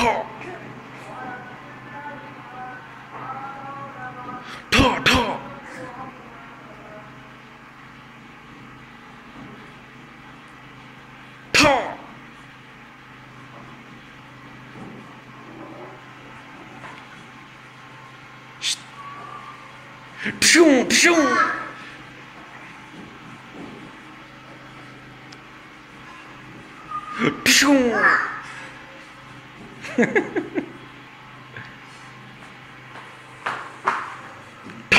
套，套套，套，砰砰，砰。套，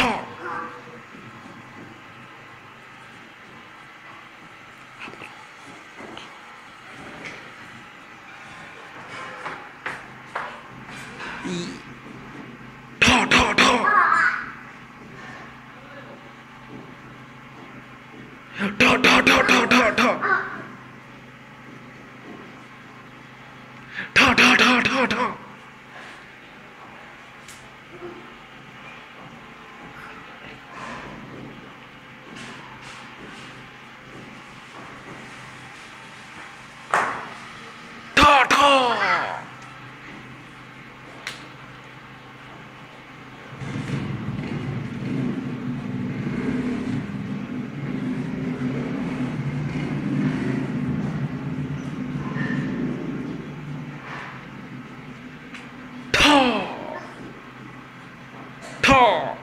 一，套套套，套套套套套套，唱唱哦